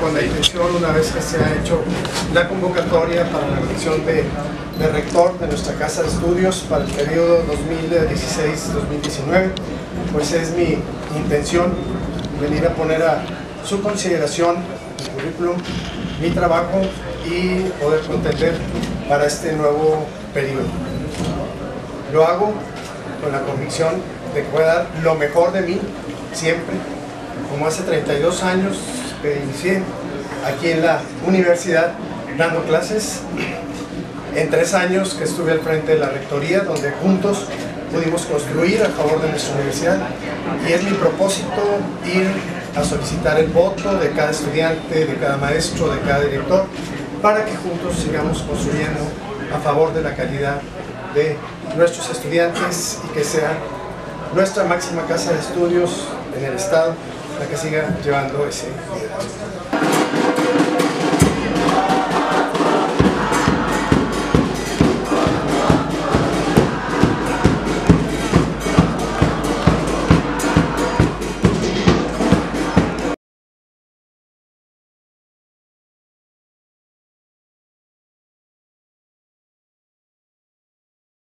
con la intención, una vez que se ha hecho la convocatoria para la elección de, de rector de nuestra casa de estudios para el periodo 2016-2019, pues es mi intención venir a poner a su consideración mi currículum, mi trabajo y poder contender para este nuevo periodo. Lo hago con la convicción de que voy a dar lo mejor de mí siempre, como hace 32 años que inicié aquí en la universidad dando clases, en tres años que estuve al frente de la rectoría, donde juntos pudimos construir a favor de nuestra universidad y es mi propósito ir a solicitar el voto de cada estudiante, de cada maestro, de cada director, para que juntos sigamos construyendo a favor de la calidad de nuestros estudiantes y que sea nuestra máxima casa de estudios en el Estado la que siga llevando ese liderazgo.